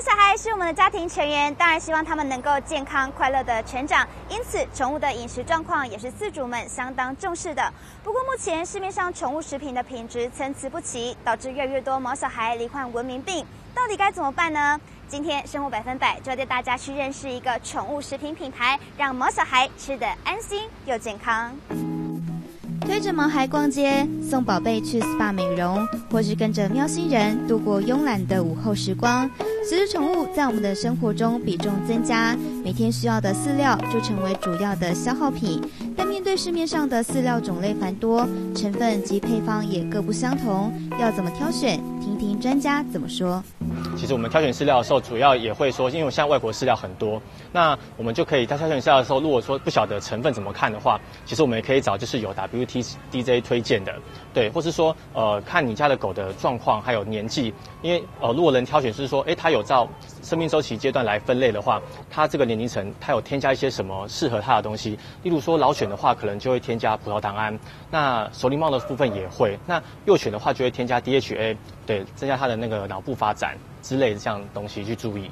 小孩是我们的家庭成员，当然希望他们能够健康快乐的成长，因此宠物的饮食状况也是饲主们相当重视的。不过目前市面上宠物食品的品质参差不齐，导致越来越多毛小孩罹患文明病，到底该怎么办呢？今天生活百分百就要带大家去认识一个宠物食品品牌，让毛小孩吃得安心又健康。推着毛孩逛街，送宝贝去 SPA 美容，或是跟着喵星人度过慵懒的午后时光。随着宠物在我们的生活中比重增加，每天需要的饲料就成为主要的消耗品。面对市面上的饲料种类繁多，成分及配方也各不相同，要怎么挑选？听听专家怎么说。其实我们挑选饲料的时候，主要也会说，因为像外国饲料很多，那我们就可以在挑选饲料的时候，如果说不晓得成分怎么看的话，其实我们也可以找就是有 WTDJ 推荐的，对，或是说呃看你家的狗的状况还有年纪，因为呃如果能挑选是说，哎它有照生命周期阶段来分类的话，它这个年龄层它有添加一些什么适合它的东西，例如说老犬的话，可能就会添加葡萄糖胺，那熟龄猫的部分也会，那幼犬的话就会添加 DHA，对，增加它的那个脑部发展。之类的这样东西去注意。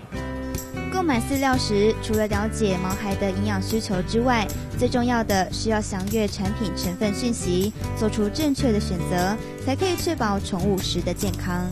购买饲料时，除了了解毛孩的营养需求之外，最重要的是要详阅产品成分讯息，做出正确的选择，才可以确保宠物食的健康。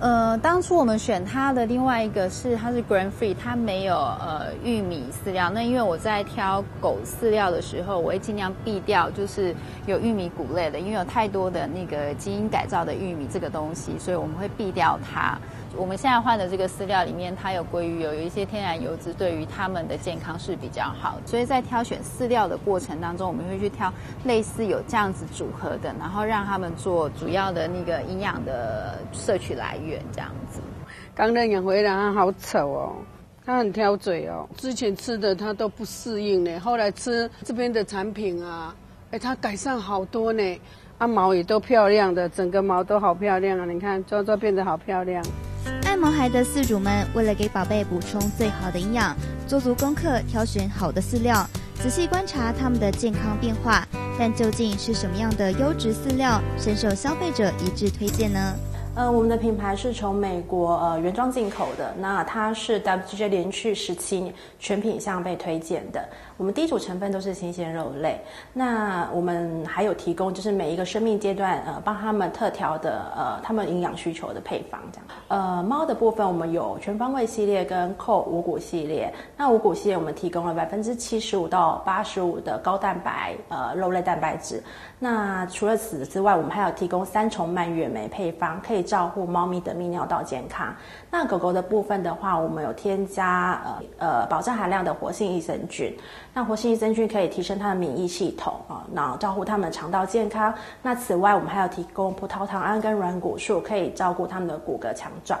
呃，当初我们选它的另外一个是它是 grain free，它没有呃玉米饲料。那因为我在挑狗饲料的时候，我会尽量避掉就是有玉米谷类的，因为有太多的那个基因改造的玉米这个东西，所以我们会避掉它。我们现在换的这个饲料里面，它有鲑鱼，有有一些天然油脂，对于它们的健康是比较好。所以在挑选饲料的过程当中，我们会去挑类似有这样子组合的，然后让他们做主要的那个营养的摄取来源，这样子。刚认养回来，它好丑哦，它很挑嘴哦。之前吃的它都不适应呢，后来吃这边的产品啊，哎，它改善好多呢，啊毛也都漂亮的，整个毛都好漂亮啊！你看，抓抓变得好漂亮。爱毛孩的饲主们，为了给宝贝补充最好的营养，做足功课，挑选好的饲料，仔细观察它们的健康变化。但究竟是什么样的优质饲料，深受消费者一致推荐呢？呃，我们的品牌是从美国呃原装进口的，那它是 WTJ 连续十七年全品项被推荐的。我们第一组成分都是新鲜肉类，那我们还有提供就是每一个生命阶段呃帮他们特调的呃他们营养需求的配方这样。呃，猫的部分我们有全方位系列跟扣五谷系列。那五谷系列我们提供了百分之七十五到八十五的高蛋白呃肉类蛋白质。那除了此之外，我们还有提供三重蔓越莓配方，可以照顾猫咪的泌尿道健康。那狗狗的部分的话，我们有添加呃呃保证含量的活性益生菌。那活性益生菌可以提升它的免疫系统啊，然后照顾它们肠道健康。那此外，我们还有提供葡萄糖胺跟软骨素，可以照顾它们的骨骼强壮。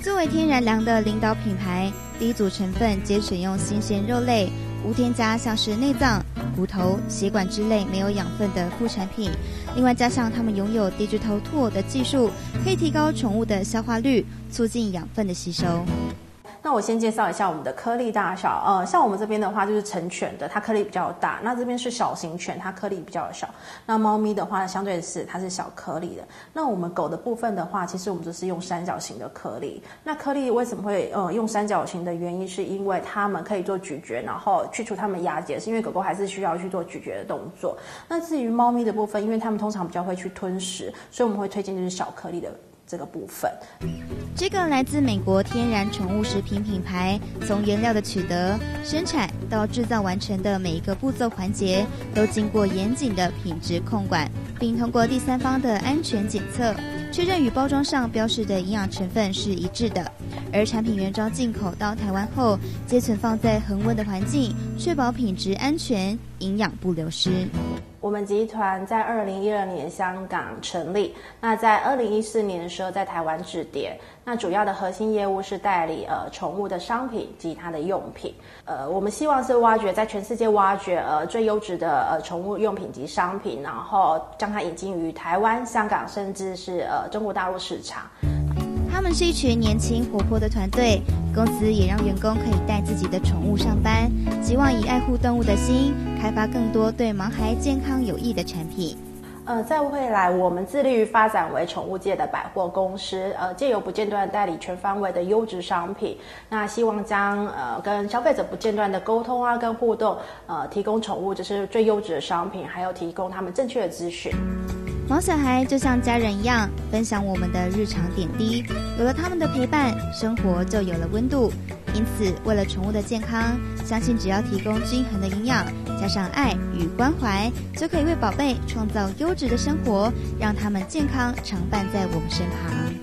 作为天然粮的领导品牌，第一组成分皆选用新鲜肉类，无添加像是内脏、骨头、血管之类没有养分的副产品。另外，加上他们拥有 Digital Tool 的技术，可以提高宠物的消化率，促进养分的吸收。那我先介绍一下我们的颗粒大小，呃，像我们这边的话就是成犬的，它颗粒比较大；那这边是小型犬，它颗粒比较小。那猫咪的话，相对是它是小颗粒的。那我们狗的部分的话，其实我们就是用三角形的颗粒。那颗粒为什么会呃用三角形的原因，是因为它们可以做咀嚼，然后去除它们牙结，是因为狗狗还是需要去做咀嚼的动作。那至于猫咪的部分，因为它们通常比较会去吞食，所以我们会推荐就是小颗粒的。这个部分，这个来自美国天然宠物食品品牌，从原料的取得、生产到制造完成的每一个步骤环节，都经过严谨的品质控管，并通过第三方的安全检测，确认与包装上标示的营养成分是一致的。而产品原装进口到台湾后，皆存放在恒温的环境，确保品质安全，营养不流失。我们集团在二零一二年香港成立，那在二零一四年的时候在台湾置点。那主要的核心业务是代理呃宠物的商品及它的用品。呃，我们希望是挖掘在全世界挖掘呃最优质的呃宠物用品及商品，然后将它引进于台湾、香港，甚至是呃中国大陆市场。他们是一群年轻活泼的团队，公司也让员工可以带自己的宠物上班，希望以爱护动物的心，开发更多对盲孩健康有益的产品。呃，在未来，我们致力于发展为宠物界的百货公司，呃，借由不间断代理全方位的优质商品，那希望将呃跟消费者不间断的沟通啊，跟互动，呃，提供宠物就是最优质的商品，还有提供他们正确的资讯。毛小孩就像家人一样，分享我们的日常点滴，有了他们的陪伴，生活就有了温度。因此，为了宠物的健康，相信只要提供均衡的营养，加上爱与关怀，就可以为宝贝创造优质的生活，让他们健康常伴在我们身旁。